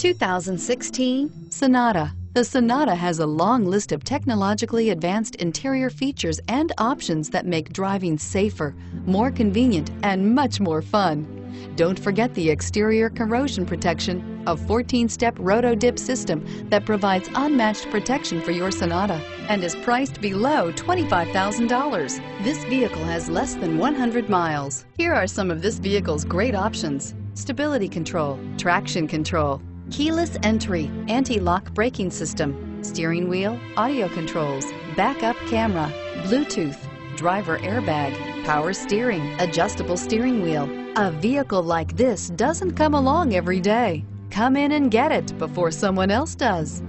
2016 Sonata. The Sonata has a long list of technologically advanced interior features and options that make driving safer, more convenient, and much more fun. Don't forget the exterior corrosion protection, a 14-step roto-dip system that provides unmatched protection for your Sonata and is priced below $25,000. This vehicle has less than 100 miles. Here are some of this vehicle's great options. Stability control, traction control, keyless entry, anti-lock braking system, steering wheel, audio controls, backup camera, Bluetooth, driver airbag, power steering, adjustable steering wheel. A vehicle like this doesn't come along every day. Come in and get it before someone else does.